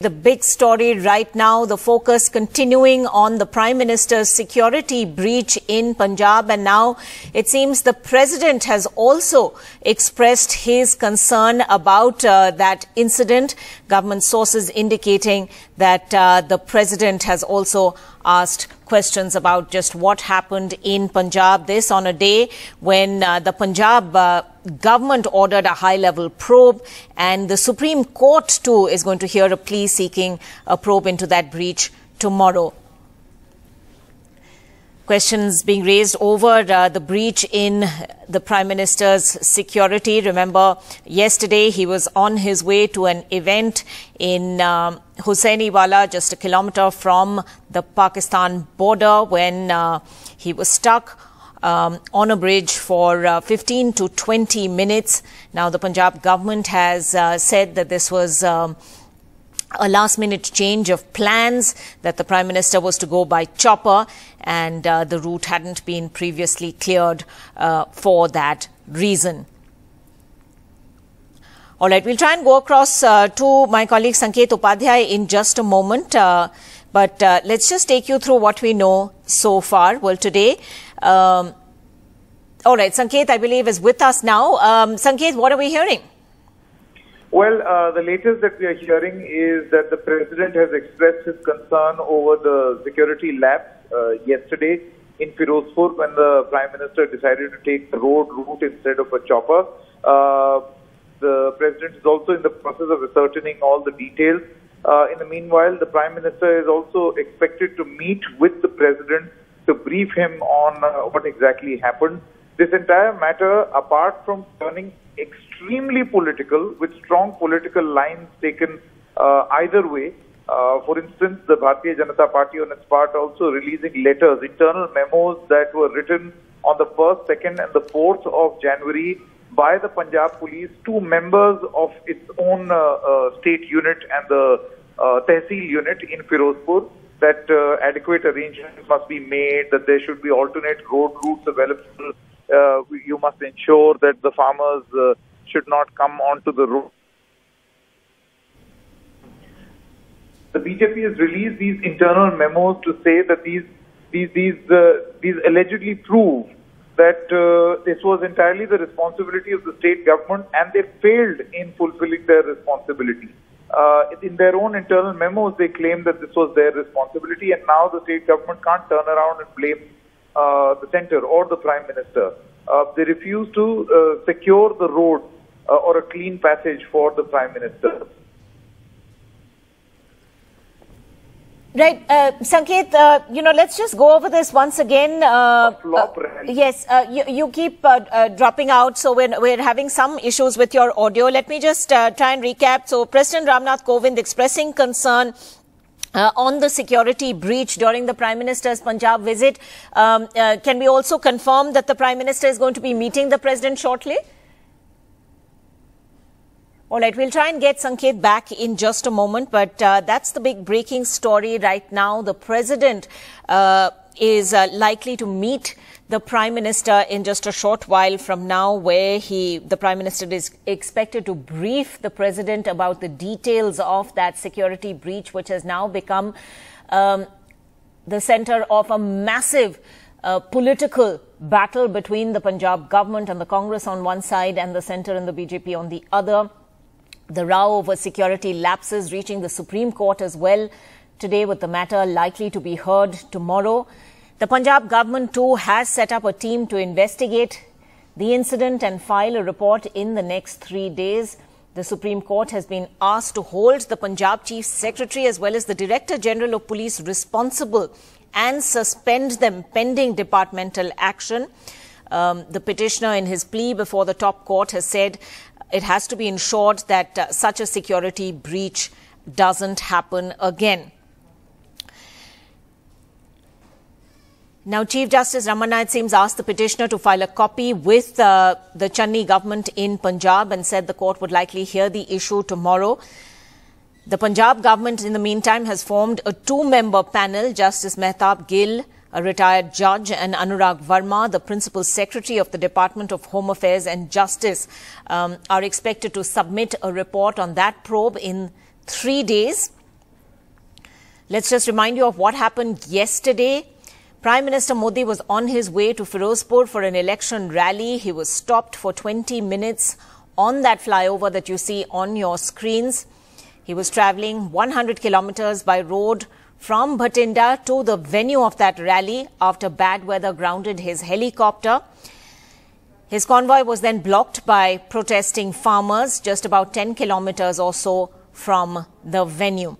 The big story right now, the focus continuing on the Prime Minister's security breach in Punjab. And now it seems the President has also expressed his concern about uh, that incident. Government sources indicating that uh, the President has also asked questions about just what happened in Punjab. This on a day when uh, the Punjab uh, government ordered a high level probe and the Supreme Court too is going to hear a plea seeking a probe into that breach tomorrow. Questions being raised over uh, the breach in the Prime Minister's security. Remember, yesterday he was on his way to an event in um, Hussainiwala, just a kilometer from the Pakistan border, when uh, he was stuck um, on a bridge for uh, 15 to 20 minutes. Now, the Punjab government has uh, said that this was um, a last minute change of plans that the Prime Minister was to go by chopper and uh, the route hadn't been previously cleared uh, for that reason. All right, we'll try and go across uh, to my colleague Sanket Upadhyay in just a moment. Uh, but uh, let's just take you through what we know so far. Well, today, um, all right, Sanket, I believe, is with us now. Um, Sanket, what are we hearing? Well, uh, the latest that we are hearing is that the president has expressed his concern over the security lapse uh, yesterday in Firozpur when the prime minister decided to take the road route instead of a chopper. Uh, the president is also in the process of ascertaining all the details. Uh, in the meanwhile, the prime minister is also expected to meet with the president to brief him on uh, what exactly happened. This entire matter, apart from turning extremely political, with strong political lines taken uh, either way. Uh, for instance, the Bharatiya Janata Party on its part also releasing letters, internal memos that were written on the 1st, 2nd and the 4th of January by the Punjab police to members of its own uh, uh state unit and the uh, Tehsil unit in Firozpur that uh, adequate arrangements must be made, that there should be alternate road routes available. you must ensure that the farmers should not come onto the road. The BJP has released these internal memos to say that these these these uh, these allegedly prove that uh, this was entirely the responsibility of the state government and they failed in fulfilling their responsibility. Uh, in their own internal memos, they claim that this was their responsibility and now the state government can't turn around and blame uh, the center or the prime minister. Uh, they refuse to uh, secure the road uh, or a clean passage for the Prime Minister. Right, uh, Sanket, uh, you know, let's just go over this once again. Uh, uh yes, uh, you, you, keep uh, dropping out, so we're, we're having some issues with your audio. Let me just try and recap. So, President Ramnath Kovind expressing concern uh, on the security breach during the Prime Minister's Punjab visit. Um, uh, can we also confirm that the Prime Minister is going to be meeting the President shortly? All right, we'll try and get Sanket back in just a moment, but uh, that's the big breaking story right now. The president uh, is uh, likely to meet the prime minister in just a short while from now, where he, the prime minister is expected to brief the president about the details of that security breach, which has now become um, the center of a massive uh, political battle between the Punjab government and the Congress on one side and the centre and the BJP on the other the row over security lapses reaching the Supreme Court as well today with the matter likely to be heard tomorrow. The Punjab government too has set up a team to investigate the incident and file a report in the next three days. The Supreme Court has been asked to hold the Punjab Chief Secretary as well as the Director General of Police responsible and suspend them pending departmental action. Um, the petitioner in his plea before the top court has said it has to be ensured that uh, such a security breach doesn't happen again. Now, Chief Justice Ramana, it seems, asked the petitioner to file a copy with uh, the Channi government in Punjab and said the court would likely hear the issue tomorrow. The Punjab government, in the meantime, has formed a two-member panel. Justice Mehtab Gill, a retired judge, and Anurag Verma, the principal secretary of the Department of Home Affairs and Justice, um, are expected to submit a report on that probe in three days. Let's just remind you of what happened yesterday. Prime Minister Modi was on his way to Firozpur for an election rally. He was stopped for 20 minutes on that flyover that you see on your screens. He was traveling 100 kilometers by road from Bhatinda to the venue of that rally after bad weather grounded his helicopter. His convoy was then blocked by protesting farmers just about 10 kilometers or so from the venue.